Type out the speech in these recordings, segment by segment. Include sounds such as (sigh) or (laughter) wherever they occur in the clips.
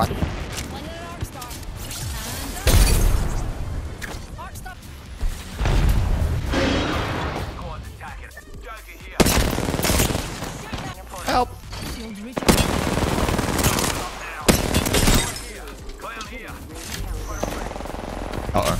What? At Arcstar. And uh, Arcstar. Help! Shield reach. Uh-oh.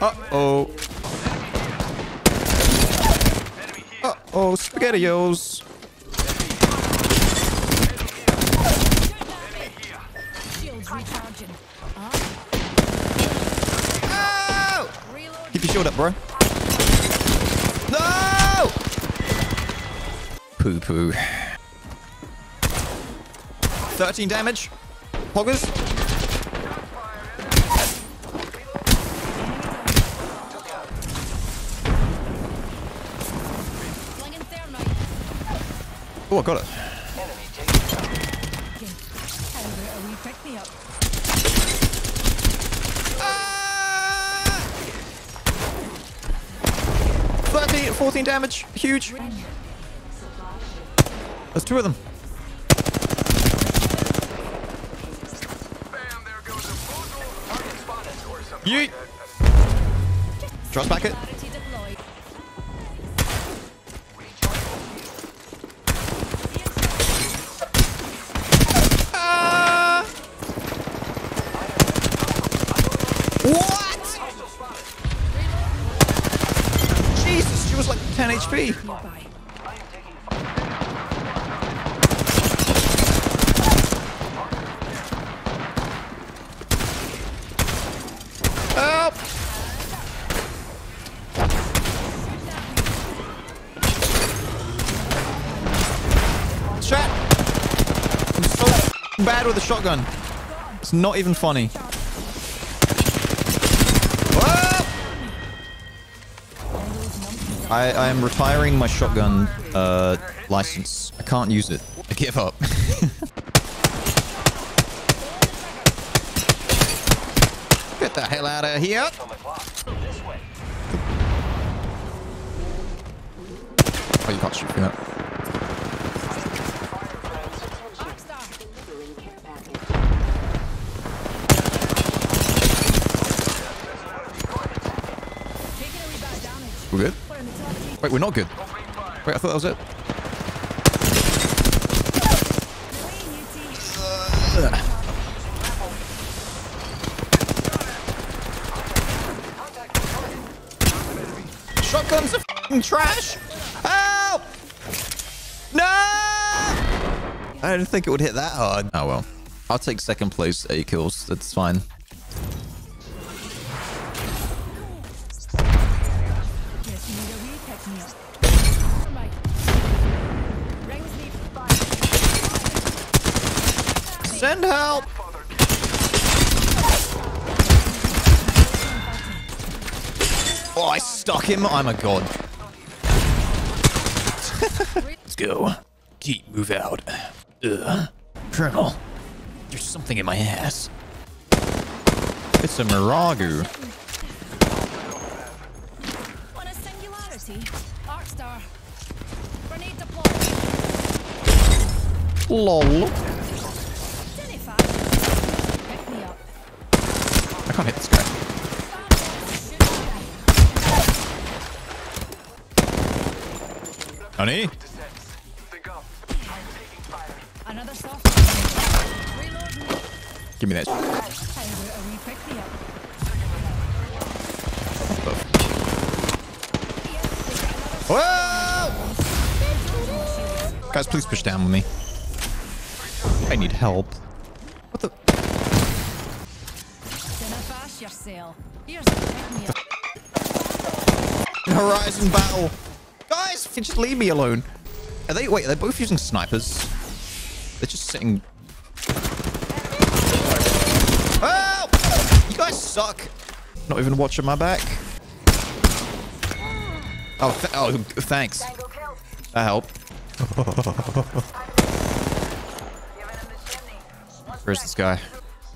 Uh-oh. Uh-oh, SpaghettiOs. Shields recharging. Oh! Reload. Keep your shield up, bro. No! Poo-poo. 13 damage. Poggers. Oh, I got it. How about a wee pick me up? Ah! 13, 14 damage. Huge. There's two of them. Yeet. Trust packet. Clarity HP. Help! Chat! I'm so bad with a shotgun. It's not even funny. I, I am retiring my shotgun uh, license. I can't use it. I give up. (laughs) Get the hell out of here. Oh, you can't shoot that. Wait, we're not good. Wait, I thought that was it. Shotguns are trash. Help! No! I didn't think it would hit that hard. Oh well. I'll take second place, eight kills. That's fine. Him. I'm a god. (laughs) Let's go. Keep, move out. Ugh. Colonel, there's something in my ass. It's a Miragu. On a singularity. Arcstar. Grenade deployed. Lol. Didn't fast. Pick me up. I can't hit this guy. Another Give me that. Whoa! Guys, please push down with me. I need help. What the? Horizon battle. Just leave me alone. Are they? Wait, they're both using snipers. They're just sitting. Oh! You guys suck. Not even watching my back. Oh, th oh, thanks. That helped. (laughs) Where's this guy?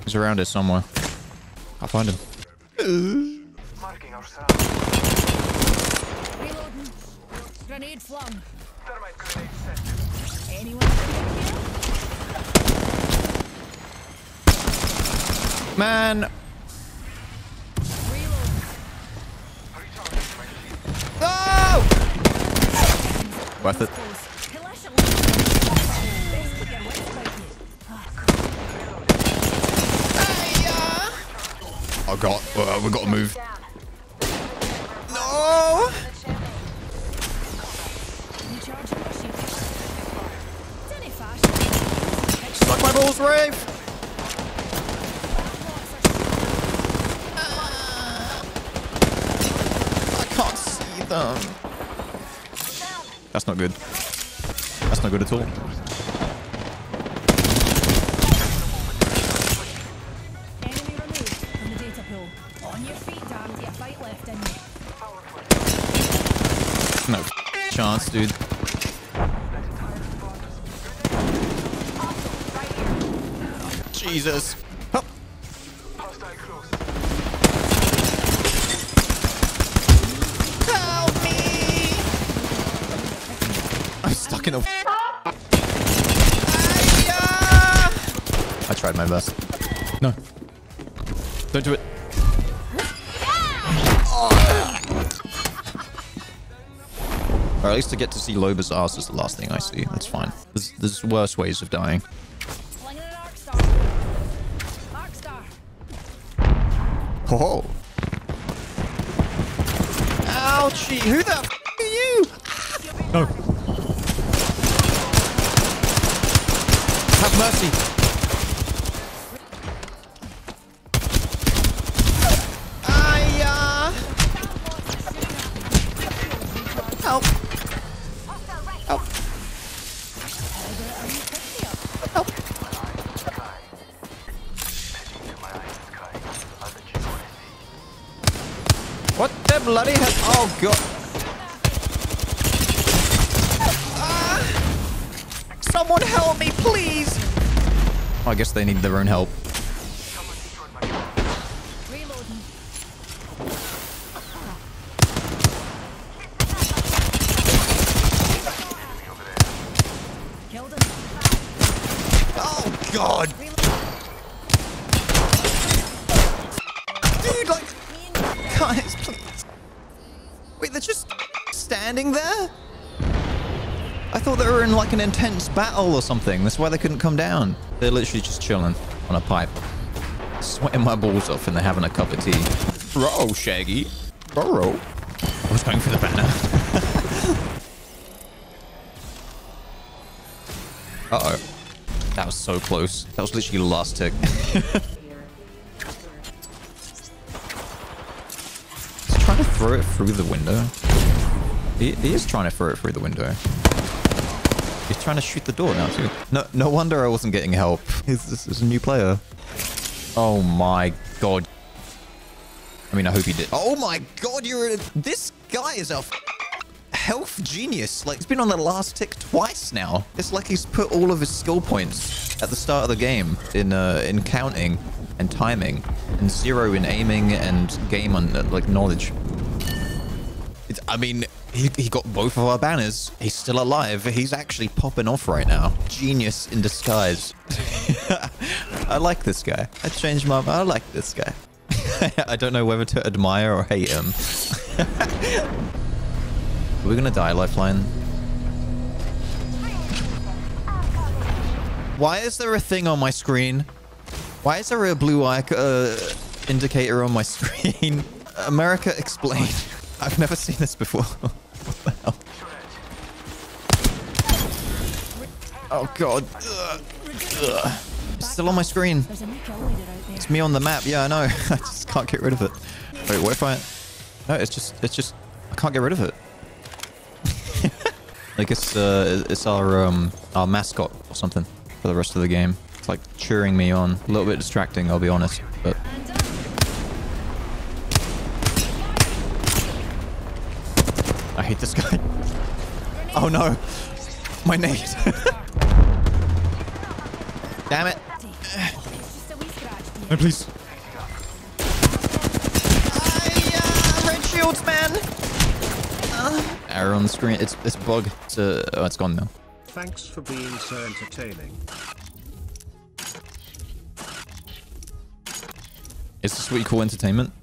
He's around here somewhere. I'll find him. Grenade flung. Thermite grenade set. Anyone here? Man. Reload. Recharging. No! Worth it. Close. Hilarious. Best to get wits about you. Oh god, uh, we gotta move. Suck my balls, Rave! I can't see them. That's not good. That's not good at all. No chance, from Jesus. Hup. Help me! I'm stuck in a. I tried my best. No. Don't do it. Or at least to get to see Loba's ass is the last thing I see. That's fine. There's, there's worse ways of dying. Oh. Ouchie! Who the f are you? No. Have mercy. Oh god! Ah! Someone help me, please! I guess they need their own help. Reloading. Killed him. Oh god! Dude, like, guys, please. Wait, they're just standing there? I thought they were in like an intense battle or something. That's why they couldn't come down. They're literally just chilling on a pipe. Sweating my balls off and they're having a cup of tea. Bro, Shaggy. Bro. I was going for the banner. (laughs) Uh-oh. That was so close. That was literally the last tick. (laughs) throw it through the window. He, he is trying to throw it through the window. He's trying to shoot the door now too. No, no wonder I wasn't getting help. He's, this is a new player. Oh my god. I mean, I hope he did. Oh my god, you're a, this guy is a f- health genius. Like, he's been on the last tick twice now. It's like he's put all of his skill points at the start of the game in uh, in counting and timing, and zero in aiming and game on uh, like knowledge. I mean, he, he got both of our banners. He's still alive. He's actually popping off right now. Genius in disguise. (laughs) I like this guy. I changed my. I like this guy. (laughs) I don't know whether to admire or hate him. (laughs) We're gonna die, Lifeline. Why is there a thing on my screen? Why is there a blue uh, indicator on my screen? America, explain. I've never seen this before. (laughs) what the hell? Oh god. Ugh. Ugh. It's still on my screen. It's me on the map. Yeah, I know. (laughs) I just can't get rid of it. Wait, what if I... No, it's just... It's just... I can't get rid of it. (laughs) like it's, uh, it's our, um, our mascot or something for the rest of the game. It's like cheering me on. A little bit distracting, I'll be honest. But And uh, I hate this guy. Oh no. My nade. Damn it. it's just a wee scratch. No, please. Aya, red shields, man. Uh, arrow on the screen. It's it's a bug. It's uh, oh, it's gone now. Thanks for being so entertaining. Is this what you call entertainment?